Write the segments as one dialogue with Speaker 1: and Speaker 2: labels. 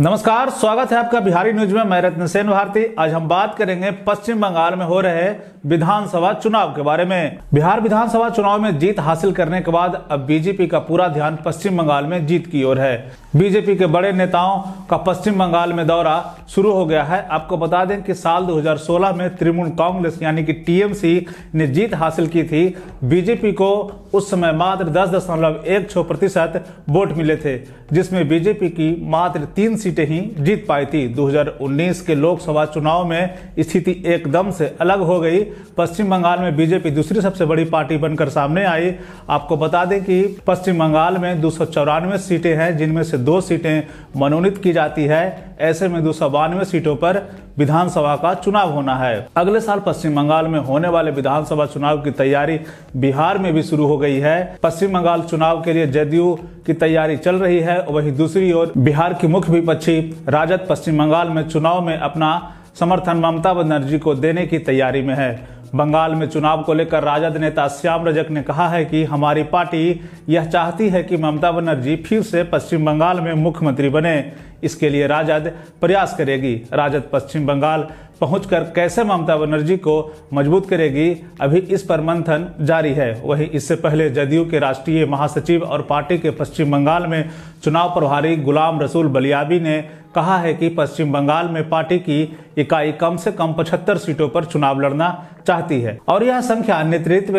Speaker 1: नमस्कार, स्वागत है आपका बिहारी न्यूज़ में। मैं रत्न सेन भारती। आज हम बात करेंगे, पश्चिम बंगाल में हो रहे विधानसभा चुनाव के बारे में। बिहार विधानसभा चुनाव में जीत हासिल करने के बाद अब बीजेपी का पूरा ध्यान पश्चिम बंगाल में जीत की ओर है। बीजेपी के बड़े नेताओं का पश्चिम बंगाल में दौरा शुरू हो गया है। आपको बता दें कि साल 2016 में तृणमूल कांग्रेस, यानी कि टीएमसी, ने जीत हासिल की थी। बीजेपी को उस समय मात्र दस दशमलव एक प्रतिशत वोट मिले थे, जिसमें बीजेपी की मात्र तीन सीटें ही जीत पाई थी। 2019 के लोकसभा चुनाव में स्थिति एकदम से अलग हो गई। पश्चिम बंगाल में बीजेपी दूसरी सबसे बड़ी पार्टी बनकर सामने आई। आपको बता दें कि पश्चिम बंगाल में दो सौ चौरानवे सीटें हैं, जिनमें से दो सीटें मनोनीत की जाती है। ऐसे में दो सौ बानवे सीटों पर विधानसभा का चुनाव होना है। अगले साल पश्चिम बंगाल में होने वाले विधानसभा चुनाव की तैयारी बिहार में भी शुरू हो गई है। पश्चिम बंगाल चुनाव के लिए जदयू की तैयारी चल रही है वहीं दूसरी ओर बिहार की मुख्य विपक्षी राजद पश्चिम बंगाल में चुनाव में अपना समर्थन ममता बनर्जी को देने की तैयारी में है। बंगाल में चुनाव को लेकर राजद नेता श्याम रजक ने कहा है कि हमारी पार्टी यह चाहती है कि ममता बनर्जी फिर से पश्चिम बंगाल में मुख्यमंत्री बने। इसके लिए राजद प्रयास करेगी। राजद पश्चिम बंगाल पहुंचकर कैसे ममता बनर्जी को मज़बूत करेगी, अभी इस पर मंथन जारी है। वहीं इससे पहले जदयू के राष्ट्रीय महासचिव और पार्टी के पश्चिम बंगाल में चुनाव प्रभारी गुलाम रसूल बलियाबी ने कहा है कि पश्चिम बंगाल में पार्टी की इकाई कम से कम पचहत्तर सीटों पर चुनाव लड़ना चाहती है। और यह संख्या नेतृत्व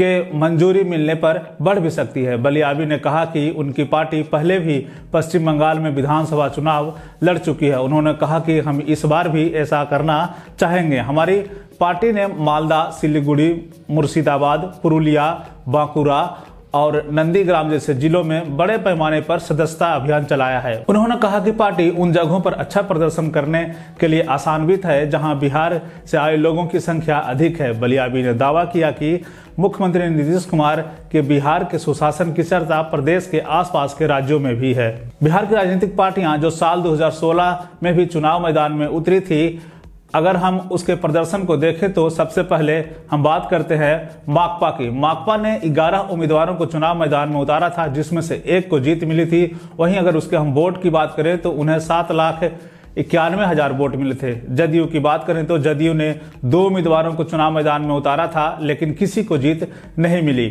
Speaker 1: के मंजूरी मिलने पर बढ़ भी सकती है। बलियाबी ने कहा कि उनकी पार्टी पहले भी पश्चिम बंगाल में विधानसभा चुनाव लड़ चुकी है। उन्होंने कहा कि हम इस बार भी ऐसा करना चाहेंगे। हमारी पार्टी ने मालदा, सिलीगुड़ी, मुर्शिदाबाद, पुरुलिया बांकुड़ा और नंदीग्राम जैसे जिलों में बड़े पैमाने पर सदस्यता अभियान चलाया है। उन्होंने कहा कि पार्टी उन जगहों पर अच्छा प्रदर्शन करने के लिए आसान्वित है, जहाँ बिहार से आए लोगों की संख्या अधिक है। बलियाबी ने दावा किया कि मुख्यमंत्री नीतीश कुमार के बिहार के सुशासन की चर्चा प्रदेश के आसपास के राज्यों में भी है। बिहार की राजनीतिक पार्टियाँ जो साल 2016 में भी चुनाव मैदान में उतरी थी अगर हम उसके प्रदर्शन को देखें तो सबसे पहले हम बात करते हैं माकपा की। माकपा ने 11 उम्मीदवारों को चुनाव मैदान में उतारा था, जिसमें से एक को जीत मिली थी। वहीं अगर उसके हम वोट की बात करें तो उन्हें सात लाख इक्यानवे हज़ार वोट मिले थे। जदयू की बात करें तो जदयू ने दो उम्मीदवारों को चुनाव मैदान में उतारा था, लेकिन किसी को जीत नहीं मिली।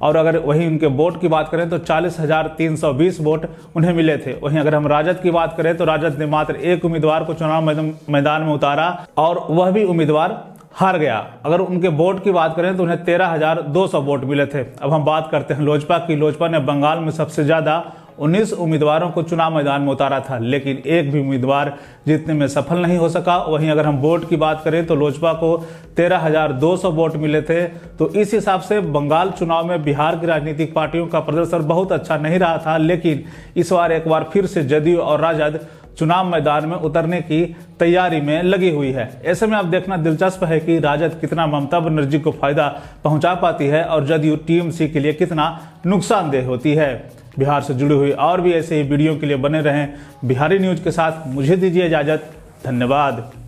Speaker 1: और अगर वहीं उनके वोट की बात करें तो चालीस हज़ार तीन सौ बीस वोट उन्हें मिले थे। वहीं अगर हम राजद की बात करें तो राजद ने मात्र एक उम्मीदवार को चुनाव मैदान में उतारा और वह भी उम्मीदवार हार गया। अगर उनके वोट की बात करें तो उन्हें तेरह हज़ार दो सौ वोट मिले थे। अब हम बात करते हैं लोजपा की। लोजपा ने बंगाल में सबसे ज़्यादा 19 उम्मीदवारों को चुनाव मैदान में उतारा था लेकिन एक भी उम्मीदवार जीतने में सफल नहीं हो सका। वहीं अगर हम वोट की बात करें तो लोजपा को 13,200 वोट मिले थे। तो इस हिसाब से बंगाल चुनाव में बिहार की राजनीतिक पार्टियों का प्रदर्शन बहुत अच्छा नहीं रहा था लेकिन इस बार एक बार फिर से जदयू और राजद चुनाव मैदान में उतरने की तैयारी में लगी हुई है। ऐसे में आप देखना दिलचस्प है कि राजद कितना ममता बनर्जी को फ़ायदा पहुँचा पाती है और जदयू टीएमसी के लिए कितना नुकसानदेह होती है। बिहार से जुड़ी हुई और भी ऐसे ही वीडियो के लिए बने रहें। बिहारी न्यूज़ के साथ मुझे दीजिए इजाज़त। धन्यवाद।